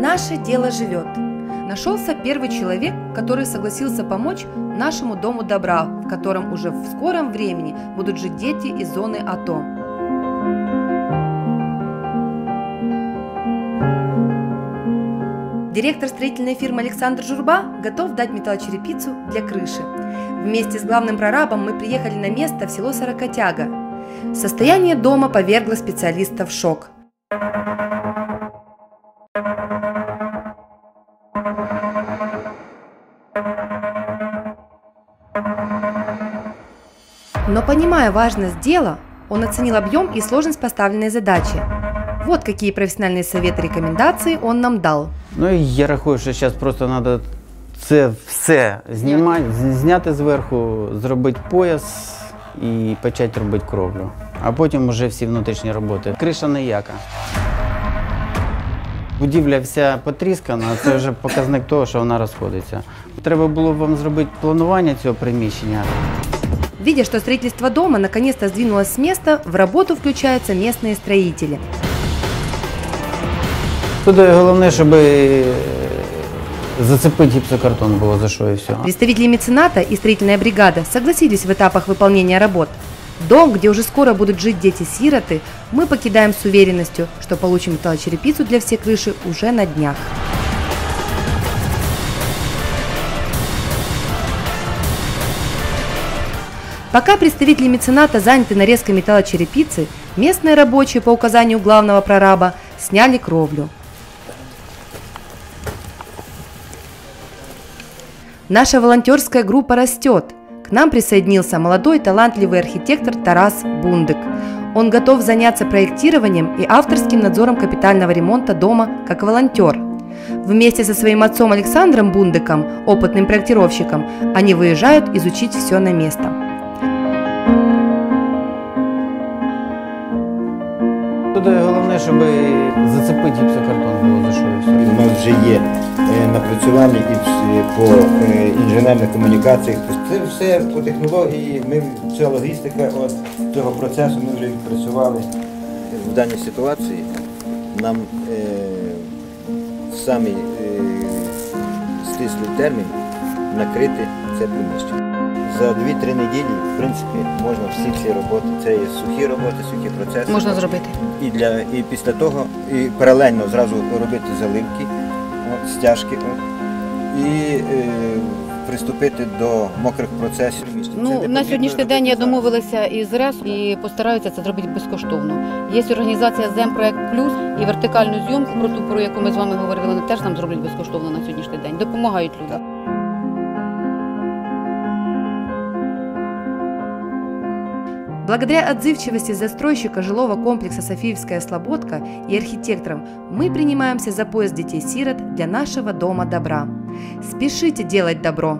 Наше дело живет. Нашелся первый человек, который согласился помочь нашему дому добра, в котором уже в скором времени будут жить дети из зоны АТО. Директор строительной фирмы Александр Журба готов дать металлочерепицу для крыши. Вместе с главным прорабом мы приехали на место в село Сорокотяга. Состояние дома повергло специалиста в шок. Но понимая важность дела, он оценил объем и сложность поставленной задачи. Вот какие профессиональные советы и рекомендации он нам дал. Ну і я рахую, що зараз просто треба це все знімати, з- зняти зверху, зробити пояс і почати робити кровлю. А потім вже всі внутрішні роботи. Криша ніяка. Будівля вся потріскана, це вже показник того, що вона розходиться. Треба було б вам зробити планування цього приміщення. Видя, что строительство дома наконец-то сдвинулось с места, в работу включаются местные строители. Тут головне, щоб е, зацепити гіпсокартон було за що і все. Представители мецената и строительная бригада согласились в этапах выполнения работ. Дом, где уже скоро будут жить дети-сироты, мы покидаем с уверенностью, что получим металлочерепицу для всей крыши уже на днях. Пока представители мецената заняты нарезкой металлочерепицы, местные рабочие по указанию главного прораба сняли кровлю. Наша волонтерская группа растет. К нам присоединился молодой талантливый архитектор Тарас Бундык. Он готов заняться проектированием и авторским надзором капитального ремонта дома как волонтер. Вместе со своим отцом Александром Бундыком, опытным проектировщиком, они выезжают изучить все на место. Тут головне, щоб зацепити гіпсокартон було за що і все. У нас вже є е, напрацювання і по е, інженерних комунікаціях. Тобто Це все по технології. Ми вся логістика от цього процесу ми вже відпрацювали. В даній ситуації нам е, самий е, стислий термін накрити це приміщення. За 2-3 неділі, в принципі, можна всі ці роботи, це є сухі роботи, сухі процеси. Можна зробити. І для і після того і паралельно зразу робити заливки, от, стяжки, от, і е, приступити до мокрих процесів. Ну на сьогоднішній день я домовилася із РЕС і постараються це зробити безкоштовно. Є організація Земпроект Плюс і вертикальну зйомку про ту, про яку ми з вами говорили, вони теж нам зроблять безкоштовно на сьогоднішній день. Допомагають людям. Благодаря отзывчивости застройщика жилого комплекса «Софиевская слободка» и архитекторам мы принимаемся за поиск детей-сирот для нашего дома добра. Спешите делать добро!